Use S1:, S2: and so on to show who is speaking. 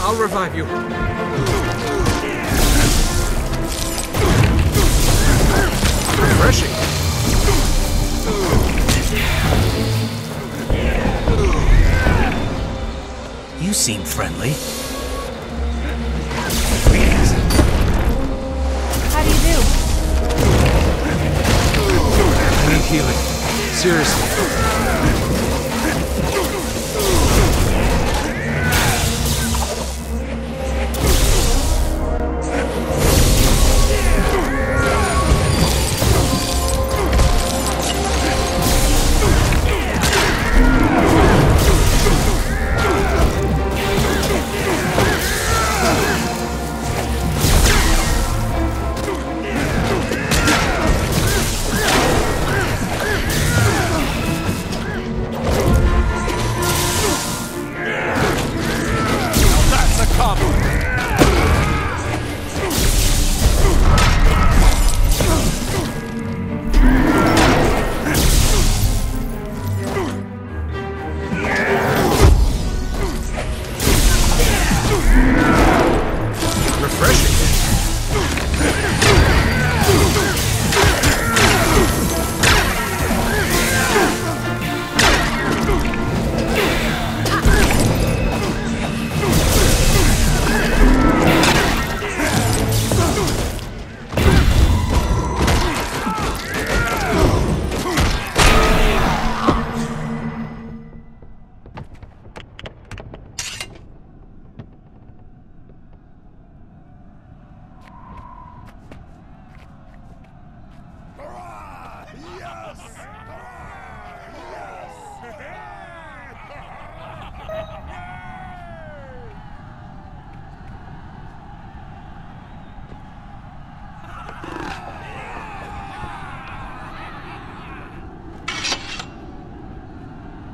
S1: I'll revive you.
S2: You seem friendly.
S3: How do you do?
S1: I need healing. Seriously.